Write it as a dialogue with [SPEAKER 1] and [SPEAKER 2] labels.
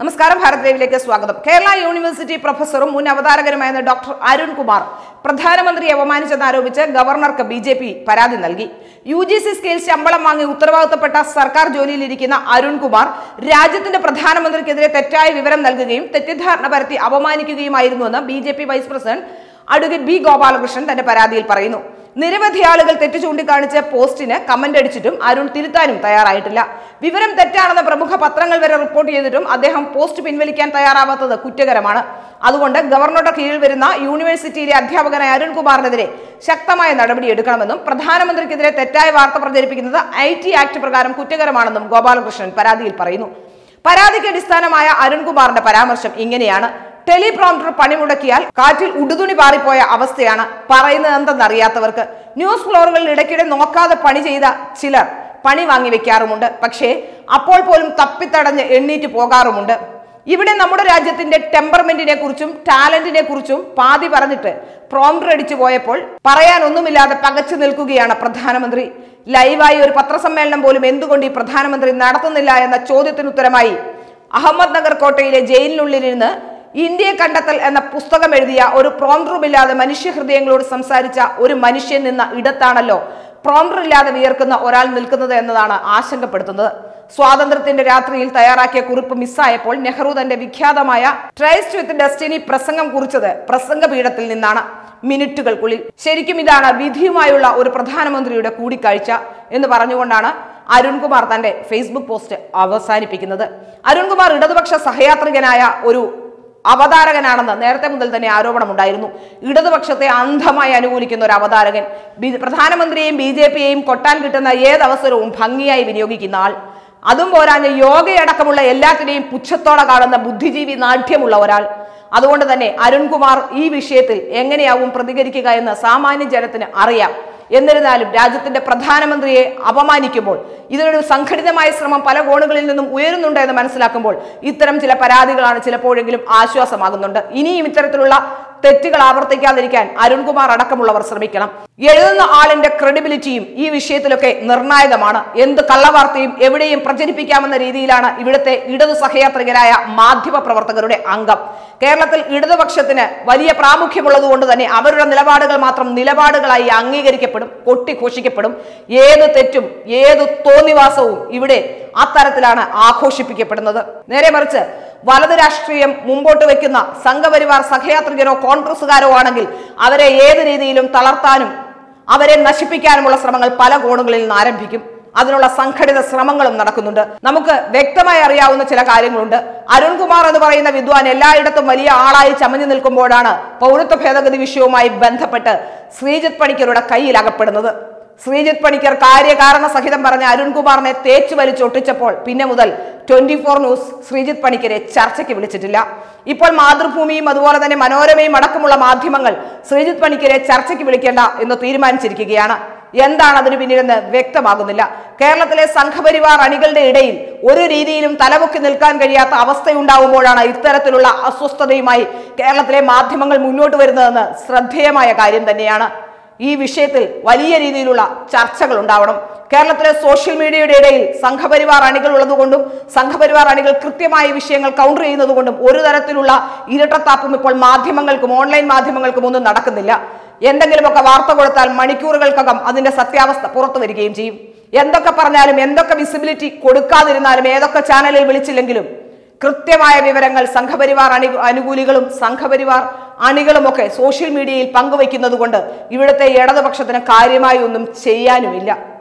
[SPEAKER 1] നമസ്കാരം ഭാരത് ലൈവിലേക്ക് സ്വാഗതം. കേരള യൂണിവേഴ്സിറ്റി പ്രൊഫസറും മുൻ അവതാരകരുമായിരുന്ന ഡോക്ടർ അരുൺ കുമാർ പ്രധാനമന്ത്രിയെ അപമാനിച്ചെന്നാരോപിച്ച് ഗവർണർക്ക് ബി ജെ പി പരാതി നൽകി. യു ജി സി സ്കെയിൽ ശമ്പളം വാങ്ങി ഉത്തരവാദിത്തപ്പെട്ട സർക്കാർ ജോലിയിലിരിക്കുന്ന അരുൺകുമാർ രാജ്യത്തിന്റെ പ്രധാനമന്ത്രിക്കെതിരെ തെറ്റായ വിവരം നൽകുകയും തെറ്റിദ്ധാരണ പരത്തി അപമാനിക്കുകയുമായിരുന്നുവെന്ന് B J P vice president advocate B Gopalakrishnan തന്റെ പരാതിയിൽ പറയുന്നു. നിരവധി ആളുകൾ തെറ്റ് ചൂണ്ടിക്കാണിച്ച് പോസ്റ്റിന് കമന്റ് അടിച്ചിട്ടും അരുൺ തിരുത്താനും തയ്യാറായിട്ടില്ല. വിവരം തെറ്റാണെന്ന് പ്രമുഖ പത്രങ്ങൾ വരെ റിപ്പോർട്ട് ചെയ്തിട്ടും അദ്ദേഹം പോസ്റ്റ് പിൻവലിക്കാൻ തയ്യാറാവാത്തത് കുറ്റകരമാണ്. അതുകൊണ്ട് ഗവർണറുടെ കീഴിൽ വരുന്ന യൂണിവേഴ്സിറ്റിയിലെ അധ്യാപകനായ അരുൺകുമാറിനെതിരെ ശക്തമായ നടപടി എടുക്കണമെന്നും പ്രധാനമന്ത്രിക്കെതിരെ തെറ്റായ വാർത്ത പ്രചരിപ്പിക്കുന്നത് ഐ ടി ആക്ട് പ്രകാരം കുറ്റകരമാണെന്നും ഗോപാലകൃഷ്ണൻ പരാതിയിൽ പറയുന്നു. പരാതിക്ക് അടിസ്ഥാനമായ അരുൺകുമാറിന്റെ പരാമർശം ഇങ്ങനെയാണ്. ടെലിപ്രോംപ്റ്റർ പണിമുടക്കിയാൽ കാറ്റിൽ ഉടുതുണി പാറിപ്പോയ അവസ്ഥയാണ് പറയുന്നത് എന്തെന്നറിയാത്തവർക്ക്. ന്യൂസ് ഫ്ലോറുകളിൽ ഇടയ്ക്കിടെ നോക്കാതെ പണി ചെയ്ത ചിലർ പണി വാങ്ങി വെക്കാറുമുണ്ട്. പക്ഷേ അപ്പോൾ പോലും തപ്പിത്തടഞ്ഞ് എണ്ണീറ്റ് പോകാറുമുണ്ട്. ഇവിടെ നമ്മുടെ രാജ്യത്തിന്റെ ടെമ്പർമെന്റിനെ കുറിച്ചും ടാലന്റിനെ കുറിച്ചും പാതി പറഞ്ഞിട്ട് പ്രോംപ്റ്റർ അടിച്ചു പോയപ്പോൾ പറയാനൊന്നുമില്ലാതെ പകച്ചു നിൽക്കുകയാണ് പ്രധാനമന്ത്രി. ലൈവായി ഒരു പത്രസമ്മേളനം പോലും എന്തുകൊണ്ട് ഈ പ്രധാനമന്ത്രി നടത്തുന്നില്ല എന്ന ചോദ്യത്തിന് ഉത്തരമായി അഹമ്മദ് നഗർ കോട്ടയിലെ ജയിലിനുള്ളിലിരുന്ന് ഇന്ത്യയെ കണ്ടെത്തൽ എന്ന പുസ്തകം എഴുതിയ ഒരു പ്രോംറൂമില്ലാതെ മനുഷ്യഹൃദയങ്ങളോട് സംസാരിച്ച ഒരു മനുഷ്യൻ നിന്ന ഇടത്താണല്ലോ പ്രോംപ്റ്റർ ഇല്ലാതെ വിയർക്കുന്ന ഒരാൾ നിൽക്കുന്നത് എന്നതാണ് ആശങ്കപ്പെടുത്തുന്നത്. സ്വാതന്ത്ര്യത്തിന്റെ രാത്രിയിൽ തയ്യാറാക്കിയ കുറിപ്പ് മിസ്സായപ്പോൾ നെഹ്റു തന്റെ വിഖ്യാതമായ ട്രൈസ്റ്റ് വിത്ത് ഡെസ്റ്റിനി പ്രസംഗം കുറിച്ചത് പ്രസംഗപീഠത്തിൽ നിന്നാണ്. മിനിറ്റുകൾക്കുള്ളിൽ. ശരിക്കും ഇതാണ് വിധിയുമായുള്ള ഒരു പ്രധാനമന്ത്രിയുടെ കൂടിക്കാഴ്ച എന്ന് പറഞ്ഞുകൊണ്ടാണ് അരുൺകുമാർ തന്റെ ഫേസ്ബുക്ക് പോസ്റ്റ് അവസാനിപ്പിക്കുന്നത്. അരുൺകുമാർ ഇടതുപക്ഷ സഹയാത്രികനായ ഒരു അവതാരകനാണെന്ന് നേരത്തെ മുതൽ തന്നെ ആരോപണം ഉണ്ടായിരുന്നു ഇടതുപക്ഷത്തെ അന്ധമായി അനുകൂലിക്കുന്ന ഒരു അവതാരകൻ പ്രധാനമന്ത്രിയെയും ബി ജെ പിയെയും കൊട്ടാൻ കിട്ടുന്ന ഏതവസരവും ഭംഗിയായി വിനിയോഗിക്കുന്ന ആൾ. അതും പോരാഞ്ഞ് യോഗയടക്കമുള്ള എല്ലാത്തിനെയും പുച്ഛത്തോടെ കാണുന്ന ബുദ്ധിജീവി നാഠ്യമുള്ള ഒരാൾ. അതുകൊണ്ട് തന്നെ അരുൺകുമാർ ഈ വിഷയത്തിൽ എങ്ങനെയാവും പ്രതികരിക്കുക എന്ന് സാമാന്യ ജനത്തിന് അറിയാം. എന്നിരുന്നാലും രാജ്യത്തിന്റെ പ്രധാനമന്ത്രിയെ അപമാനിക്കുമ്പോൾ ഇതിനൊരു സംഘടിതമായ ശ്രമം പല കോണുകളിൽ നിന്നും ഉയരുന്നുണ്ട് എന്ന് മനസ്സിലാക്കുമ്പോൾ ഇത്തരം ചില പരാതികളാണ് ചിലപ്പോഴെങ്കിലും ആശ്വാസമാകുന്നുണ്ട്. ഇനിയും ഇത്തരത്തിലുള്ള തെറ്റുകൾ ആവർത്തിക്കാതിരിക്കാൻ അരുൺകുമാർ അടക്കമുള്ളവർ ശ്രമിക്കണം. എഴുതുന്ന ആളിന്റെ ക്രെഡിബിലിറ്റിയും ഈ വിഷയത്തിലൊക്കെ നിർണായകമാണ്. എന്ത് കള്ളവാർത്തയും എവിടെയും പ്രചരിപ്പിക്കാമെന്ന രീതിയിലാണ് ഇവിടുത്തെ ഇടതു സഹയാത്രികരായ മാധ്യമ പ്രവർത്തകരുടെ അംഗം. കേരളത്തിൽ ഇടതുപക്ഷത്തിന് വലിയ പ്രാമുഖ്യമുള്ളതുകൊണ്ട് തന്നെ അവരുടെ നിലപാടുകൾ മാത്രം നിലപാടുകളായി അംഗീകരിക്കപ്പെടും കൊട്ടിഘോഷിക്കപ്പെടും. ഏത് തെറ്റും ഏത് തോന്നിവാസവും ഇവിടെ അത്തരത്തിലാണ് ആഘോഷിപ്പിക്കപ്പെടുന്നത്. നേരെ മറിച്ച് വലത് രാഷ്ട്രീയം മുമ്പോട്ട് വെക്കുന്ന സംഘപരിവാർ സഹയാത്രികരോ കോൺഗ്രസുകാരോ ആണെങ്കിൽ അവരെ ഏത് രീതിയിലും തളർത്താനും അവരെ നശിപ്പിക്കാനുമുള്ള ശ്രമങ്ങൾ പല കോണുകളിൽ നിന്ന് ആരംഭിക്കും. അതിനുള്ള സംഘടിത ശ്രമങ്ങളും നടക്കുന്നുണ്ട്. നമുക്ക് വ്യക്തമായി അറിയാവുന്ന ചില കാര്യങ്ങളുണ്ട്. അരുൺകുമാർ എന്ന് പറയുന്ന വിദ്വാൻ എല്ലായിടത്തും വലിയ ആളായി ചമഞ്ഞു നിൽക്കുമ്പോഴാണ് പൗരത്വ ഭേദഗതി വിഷയവുമായി ബന്ധപ്പെട്ട് ശ്രീജിത് പണിക്കരുടെ കയ്യിൽ അകപ്പെടുന്നത് ശ്രീജിത്ത് പണിക്കർ കാര്യകാരണ സഹിതം പറഞ്ഞ അരുൺകുമാറിനെ തേച്ചു വലിച്ചൊട്ടിച്ചപ്പോൾ പിന്നെ മുതൽ ട്വന്റി ഫോർ ന്യൂസ് ശ്രീജിത് പണിക്കരെ ചർച്ചയ്ക്ക് വിളിച്ചിട്ടില്ല. ഇപ്പോൾ മാതൃഭൂമിയും അതുപോലെ തന്നെ മനോരമയും അടക്കമുള്ള മാധ്യമങ്ങൾ ശ്രീജിത് പണിക്കരെ ചർച്ചയ്ക്ക് വിളിക്കേണ്ട എന്ന് തീരുമാനിച്ചിരിക്കുകയാണ്. എന്താണ് അതിന് പിന്നിലെന്ന് വ്യക്തമാകുന്നില്ല. കേരളത്തിലെ സംഘപരിവാർ അണികളുടെ ഇടയിൽ ഒരു രീതിയിലും തലമുക്കി നിൽക്കാൻ കഴിയാത്ത അവസ്ഥയുണ്ടാവുമ്പോഴാണ് ഇത്തരത്തിലുള്ള അസ്വസ്ഥതയുമായി കേരളത്തിലെ മാധ്യമങ്ങൾ മുന്നോട്ട് വരുന്നതെന്ന് ശ്രദ്ധേയമായ കാര്യം തന്നെയാണ്. ഈ വിഷയത്തിൽ വലിയ രീതിയിലുള്ള ചർച്ചകൾ ഉണ്ടാവണം. കേരളത്തിലെ സോഷ്യൽ മീഡിയയുടെ ഇടയിൽ സംഘപരിവാർ അണികൾ ഉള്ളതുകൊണ്ടും സംഘപരിവാർ അണികൾ കൃത്യമായ വിഷയങ്ങൾ കൗണ്ടർ ചെയ്യുന്നതുകൊണ്ടും ഒരു തരത്തിലുള്ള ഇരട്ടത്താപ്പും ഇപ്പോൾ മാധ്യമങ്ങൾക്കും ഓൺലൈൻ മാധ്യമങ്ങൾക്കും ഒന്നും നടക്കുന്നില്ല. എന്തെങ്കിലുമൊക്കെ വാർത്ത കൊടുത്താൽ മണിക്കൂറുകൾക്കകം അതിന്റെ സത്യാവസ്ഥ പുറത്തു വരികയും ചെയ്യും. എന്തൊക്കെ പറഞ്ഞാലും എന്തൊക്കെ വിസിബിലിറ്റി കൊടുക്കാതിരുന്നാലും ഏതൊക്കെ ചാനലിൽ വിളിച്ചില്ലെങ്കിലും കൃത്യമായ വിവരങ്ങൾ സംഘപരിവാർ അനുകൂലികളും സംഘപരിവാർ അണികളുമൊക്കെ സോഷ്യൽ മീഡിയയിൽ പങ്കുവയ്ക്കുന്നത് കൊണ്ട് ഇവിടുത്തെ ഇടതുപക്ഷത്തിന് കാര്യമായി ഒന്നും ചെയ്യാനുമില്ല.